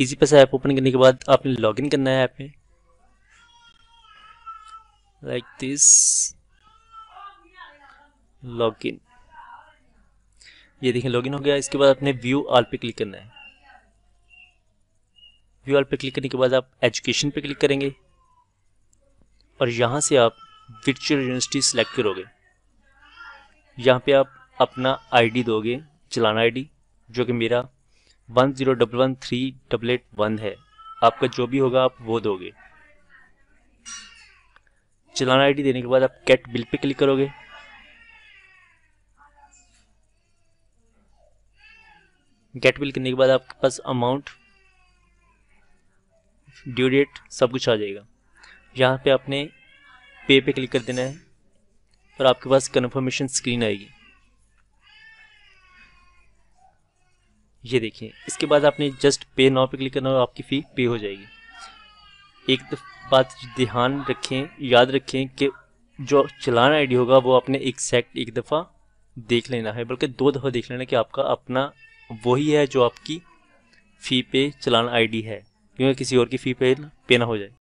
Easy पैसा app open करने के बाद आपने लॉगिन करना है ऐप में। लाइक दिस लॉगिन ये देखें लॉगिन हो गया। इसके बाद आपने व्यू ऑल पे क्लिक करना है। व्यू ऑल पे क्लिक करने के बाद आप एजुकेशन पे क्लिक करेंगे। और यहाँ से आप वर्चुअल यूनिवर्सिटी सेलेक्ट करोगे। यहाँ पे आप अपना आईडी दोगे, चलाना आईडी जो कि मेरा one zero double one three double eight one है। आपका जो भी होगा, आप वो दोगे। चलाना आईडी देने के बाद आप कैट बिल पे क्लिक करोगे। गेट बिल करने के बाद आपके पास अमाउंट, ड्यू डेट, सब कुछ आ जाएगा। यहाँ पे आपने पे पे क्लिक कर देना है, और आपके पास कन्फर्मेशन स्क्रीन आएगी। ये देखिए, इसके बाद आपने जस्ट पे नाउ पे क्लिक करना और आपकी फ़ी पे हो जाएगी। एक बात ध्यान रखें, याद रखें कि जो चलान आईडी होगा वो आपने एग्जैक्ट एक दफ़ा देख लेना है, बल्कि दो दफ़ा देख लेना कि आपका अपना वही है जो आपकी फ़ी पे चलान आईडी है, क्योंकि किसी और की फ़ी पे पे ना हो जाए।